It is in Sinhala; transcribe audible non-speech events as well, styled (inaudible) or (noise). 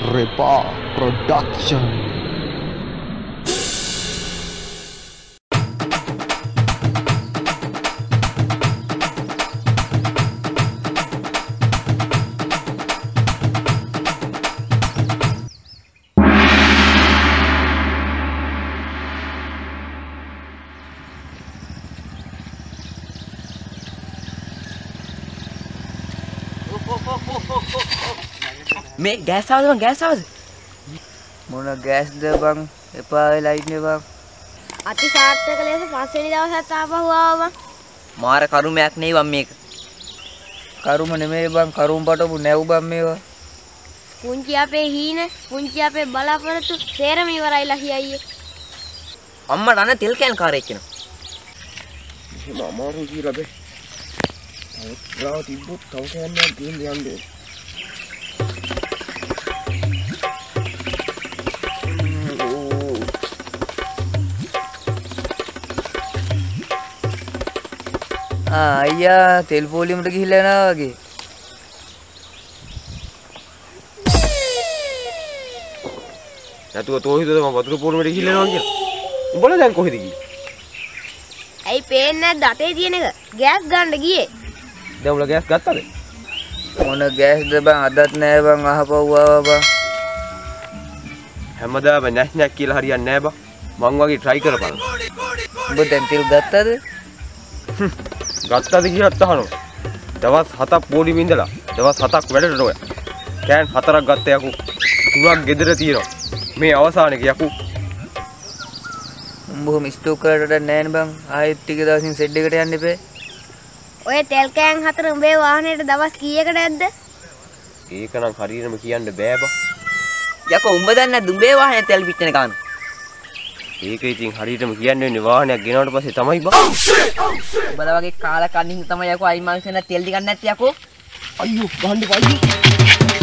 Reba Production. (laughs) මේ ගෑස් ආවද බං ගෑස් ආවද මොන ගෑස්ද බං එපා වෙලා ඉන්නේ බං අති සාර්ථක ලෙස පස්වෙනි දවසත් ආපහු ආවා බං. මාර කරුමයක් නෙයි බං මේක කරුම නෙමෙයි බං කරුම් පටපු නැව් බං මේවා පුංචි අපේ හීන පුංචි අපේ බලාපොරොත්තු සේරම ඉවරයිලා හියයි. අම්මට අන්න තෙල් කෑන් කාරයෙක් කෙනා එහෙම අමාරු කියලා බෑ. ගාව තිබ්බොත් තව කෑන්නක් ගේන්න යන්නේ. අයියා තෙල් පෝලියමට ගිහිල්ලා යනවා වගේ නැතුව තෝ හිතුවද මම වතුර පොරමට ගිහිල්ලා යනවා කියලා. උඹලා දැන් කොහෙද ගියේ? ඇයි පේන්නේ නැද්ද අතේ තියෙන එක? ගෑස් ගන්න ගියේ. දැන් උඹලා ගෑස් ගත්තද? මොන ගෑස්ද බං අදත් නෑ බං අහපව් ආවා බං හැමදාම නැස් නැක් කියලා හරියන්නේ නැහැ බා. මං වගේ try කරපන්. උඹ දැන් තෙල් ගත්තද ගත්තද කියලාත් අහනවා. දවස් 7ක් පොඩි මින්දලා දවස් 7ක් වැඩට නොය. කෑන් හතරක් ගත්ත යකු. තුනක් ගෙදර තියෙනවා. මේ අවසානයේ යකු උඹ කොහොම ස්ටෝක් කරට නෑනේ බං ආයෙත් ටික දවසින් සෙඩ් එකට යන්න එපේ ඔය තෙල් කෑන් හතර උඹේ වාහනේට දවස් කීයකට ඇද්ද? ඒක නම් හරියටම කියන්න බෑ බා. යකෝ උඹ දන්නේ නැද්ද උඹේ වාහනේ තෙල් පිට්ටන කාන ඒක ඉතින් හරියටම කියන්න වෙන්නේ වාහනයක් ගෙනාවට පස්සේ තමයි බා. උඹලා වගේ කාලා කන්නින් තමයි යකෝ අයිමල්සෙන් තෙල් ටිකක් නැත්තේ යකෝ අයියෝ ගහන්න අයියෝ.